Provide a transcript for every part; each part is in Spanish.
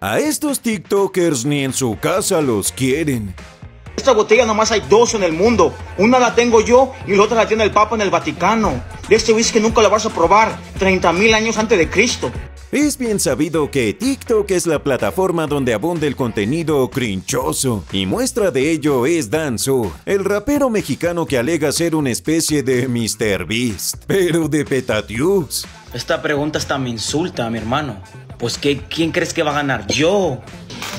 A estos TikTokers ni en su casa los quieren. Esta botella nomás hay dos en el mundo. Una la tengo yo y la otra la tiene el Papa en el Vaticano. De este whisky nunca lo vas a probar. 30 mil años antes de Cristo. Es bien sabido que TikTok es la plataforma donde abunda el contenido crinchoso, y muestra de ello es Danzo, el rapero mexicano que alega ser una especie de Mr. Beast, pero de Petatius. Esta pregunta hasta me insulta, mi hermano. Pues ¿qué, ¿quién crees que va a ganar? Yo.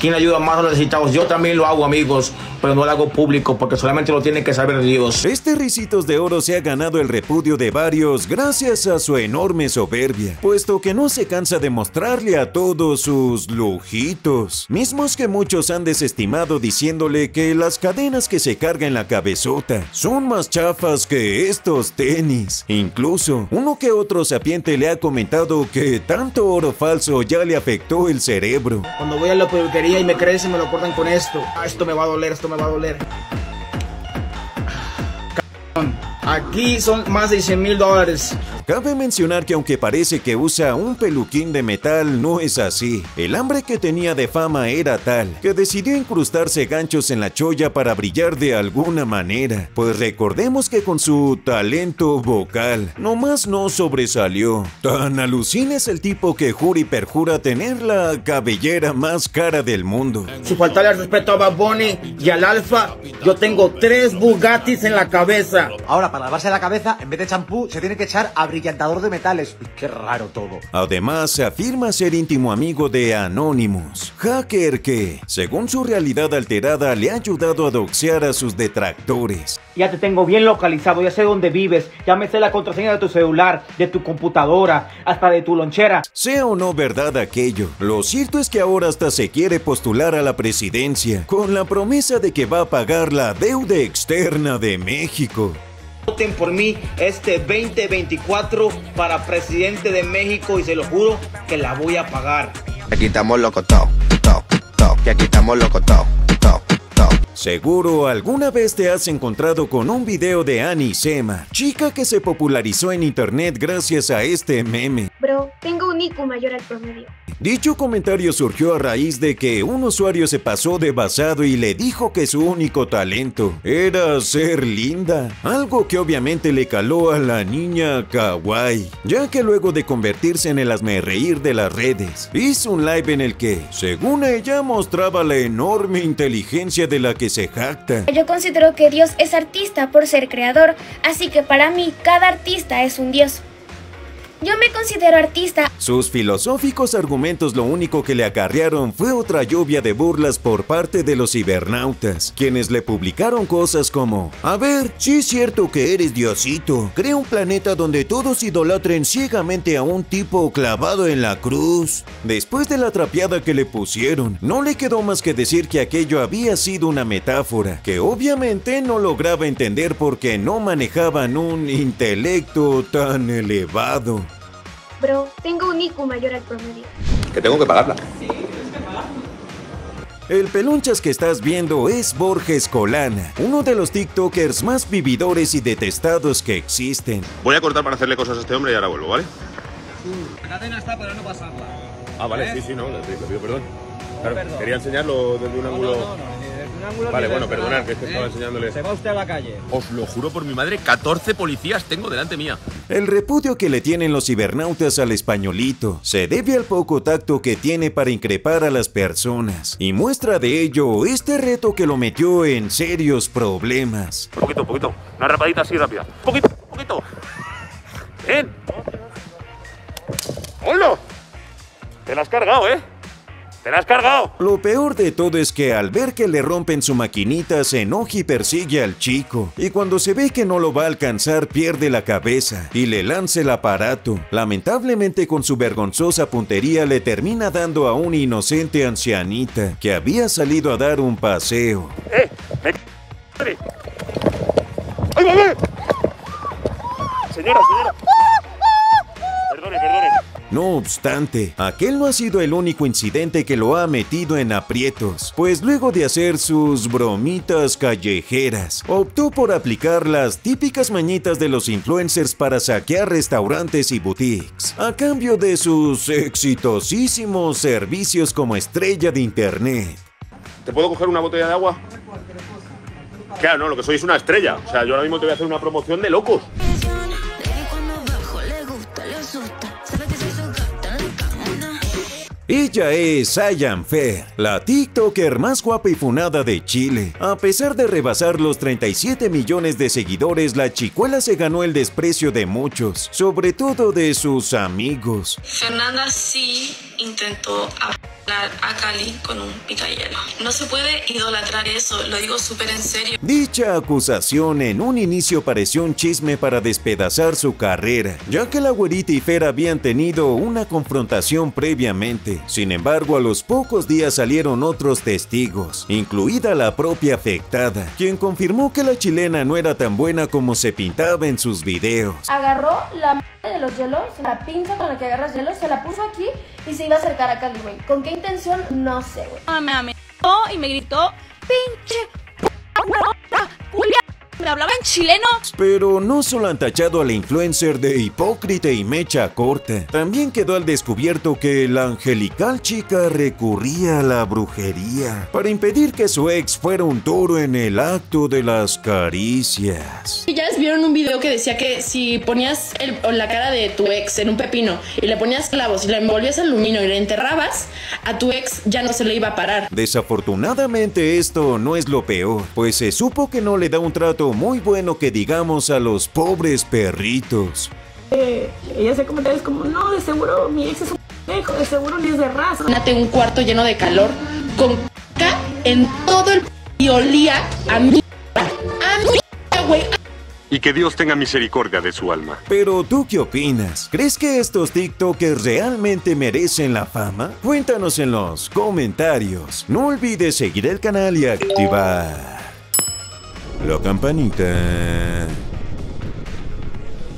¿Quién ayuda más a los necesitados? Yo también lo hago, amigos, pero no lo hago público porque solamente lo tiene que saber Dios. Este Ricitos de Oro se ha ganado el repudio de varios gracias a su enorme soberbia, puesto que no se cansa de mostrarle a todos sus lujitos, mismos que muchos han desestimado diciéndole que las cadenas que se carga en la cabezota son más chafas que estos tenis. Incluso, uno que otro sapiente le ha comentado que tanto oro falso ya le afectó el cerebro. Cuando voy a la peluquería y me crece, me lo cortan con esto. Ah, esto me va a doler, esto me va a doler. Aquí son más de 100 mil dólares. Cabe mencionar que aunque parece que usa un peluquín de metal, no es así. El hambre que tenía de fama era tal que decidió incrustarse ganchos en la cholla para brillar de alguna manera. Pues recordemos que con su talento vocal, nomás no sobresalió. Tan alucina es el tipo que jura y perjura tener la cabellera más cara del mundo. Si faltarle al respeto a Bad Bunny y al Alfa, yo tengo tres Bugattis en la cabeza. Ahora, para lavarse la cabeza, en vez de champú, se tiene que echar abrillantador de metales. Qué raro todo. Además, afirma ser íntimo amigo de Anonymous, hacker que, según su realidad alterada, le ha ayudado a doxear a sus detractores. Ya te tengo bien localizado, ya sé dónde vives, ya me sé la contraseña de tu celular, de tu computadora, hasta de tu lonchera. Sea o no verdad aquello, lo cierto es que ahora hasta se quiere postular a la presidencia, con la promesa de que va a pagar la deuda externa de México. Voten por mí este 2024 para presidente de México y se lo juro que la voy a pagar. Aquí estamos locos, todo, todo, todo. Que aquí estamos locos, todo, todo, todo. Seguro alguna vez te has encontrado con un video de Annie Sema, chica que se popularizó en internet gracias a este meme. Bro, un IQ mayor al promedio. Dicho comentario surgió a raíz de que un usuario se pasó de basado y le dijo que su único talento era ser linda, algo que obviamente le caló a la niña kawaii, ya que luego de convertirse en el reír de las redes, hizo un live en el que, según ella, mostraba la enorme inteligencia de la que se jacta. Yo considero que Dios es artista por ser creador, así que para mí cada artista es un Dios. Yo me considero artista. Sus filosóficos argumentos lo único que le acarrearon fue otra lluvia de burlas por parte de los cibernautas, quienes le publicaron cosas como, a ver, sí es cierto que eres Diosito, crea un planeta donde todos idolatren ciegamente a un tipo clavado en la cruz. Después de la trapeada que le pusieron, no le quedó más que decir que aquello había sido una metáfora, que obviamente no lograba entender porque no manejaban un intelecto tan elevado. Bro, tengo un IQ mayor al promedio. Que tengo que pagarla. El pelunchas que estás viendo es Borges Colana, uno de los TikTokers más vividores y detestados que existen. Voy a cortar para hacerle cosas a este hombre y ahora vuelvo, ¿vale? La cadena está para no pasarla. Ah, vale, ¿Eh? sí, sí, no, le, le pido perdón. Claro, perdón. quería enseñarlo desde un No, ángulo... no, no, ángulo Vale, bueno, perdonad, que es que estaba enseñándole. Se va usted a la calle. Os lo juro por mi madre, 14 policías tengo delante mía. El repudio que le tienen los cibernautas al españolito se debe al poco tacto que tiene para increpar a las personas, y muestra de ello este reto que lo metió en serios problemas. Un poquito, un poquito. Una rapadita así rápida. Un poquito, un poquito. Ven. ¡Hola! Te la has cargado, ¿eh? ¡Te la has cargado! Lo peor de todo es que al ver que le rompen su maquinita se enoja y persigue al chico, y cuando se ve que no lo va a alcanzar pierde la cabeza y le lanza el aparato. Lamentablemente con su vergonzosa puntería le termina dando a una inocente ancianita que había salido a dar un paseo. ¡Eh! ¡Me c... ¡Ay! Señora, señora. No obstante, aquel no ha sido el único incidente que lo ha metido en aprietos, pues luego de hacer sus bromitas callejeras, optó por aplicar las típicas mañitas de los influencers para saquear restaurantes y boutiques, a cambio de sus exitosísimos servicios como estrella de internet. ¿Te puedo coger una botella de agua? Claro, no, lo que soy es una estrella. O sea, yo ahora mismo te voy a hacer una promoción de locos. Ella es Ayan Fair, la TikToker más guapa y funada de Chile. A pesar de rebasar los 37 millones de seguidores, la chicuela se ganó el desprecio de muchos, sobre todo de sus amigos. Fernanda sí intentó a Cali con un picayelo. No se puede idolatrar eso, lo digo súper en serio. Dicha acusación en un inicio pareció un chisme para despedazar su carrera, ya que la güerita y Fer habían tenido una confrontación previamente. Sin embargo, a los pocos días salieron otros testigos, incluida la propia afectada, quien confirmó que la chilena no era tan buena como se pintaba en sus videos. Agarró la de los hielos, la pinza con la que agarras hielos, se la puso aquí y se iba a acercar a Cali, güey. ¿Con qué intención? No sé, güey. Me amenazó y me gritó, pinche culia. Me hablaba en chileno. Pero no solo han tachado a la influencer de hipócrita y mecha corta, también quedó al descubierto que la angelical chica recurría a la brujería para impedir que su ex fuera un toro en el acto de las caricias. Y vieron un video que decía que si ponías el- o la cara de tu ex en un pepino y le ponías clavos y la envolvías en aluminio y la enterrabas, a tu ex ya no se le iba a parar. Desafortunadamente esto no es lo peor, pues se supo que no le da un trato muy bueno que digamos a los pobres perritos. ella hacía comentarios como, no, de seguro mi ex es un pendejo, de seguro ni es de raza. Imagínate un cuarto lleno de calor con caca en todo el y olía a mí. A mí, güey. Y que Dios tenga misericordia de su alma. Pero tú qué opinas? ¿Crees que estos TikTokers realmente merecen la fama? Cuéntanos en los comentarios. No olvides seguir el canal y activar la campanita.